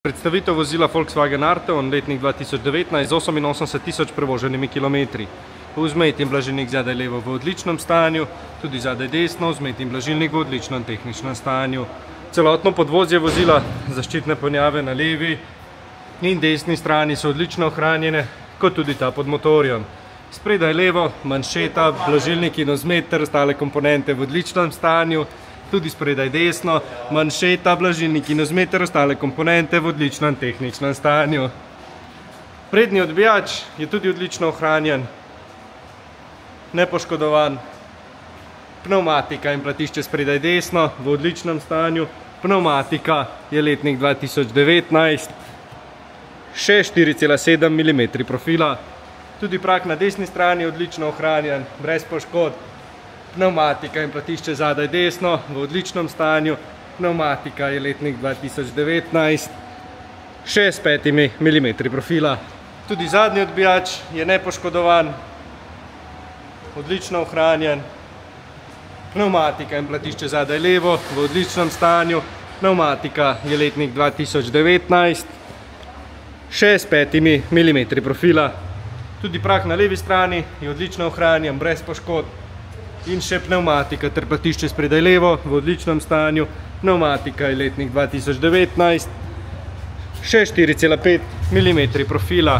Predstavitev vozila Volkswagen Arteon, letnik 2019, z 88 tisoč prevoženimi kilometri. Vzmet in blažilnik zadaj levo v odličnem stanju, tudi zadaj desno, vzmet in blažilnik v odličnem tehničnem stanju. Celotno podvozje vozila, zaščitne ponjave na levi in desni strani so odlično ohranjene, kot tudi ta pod motorjem. Spredaj levo, manšeta, blažilnik in vzmet ter ostale komponente v odličnem stanju, tudi spredaj desno, manšeta, blažilnik in vzmet ter ostale komponente v odličnem tehničnem stanju. Prednji odbijač je tudi odlično ohranjen, nepoškodovan. Pneumatika in platišče spredaj desno v odličnem stanju. Pneumatika je letnik 2019, še 4,7 mm profila. Tudi prak na desni strani je odlično ohranjen, brez poškodb. Pneumatika in platišče zadaj desno v odličnem stanju. Pneumatika je letnik 2019, še s 5 mm profila. Tudi zadnji odbijač je nepoškodovan, odlično ohranjen. Pneumatika in platišče zadaj levo v odličnem stanju. Pneumatika je letnik 2019, še s 5 mm profila. Tudi prah na levi strani je odlično ohranjen, brez poškodb. In še pneumatika ter platišče spredaj levo v odličnem stanju. Pneumatika je letnik 2019, še 4,5 mm profila.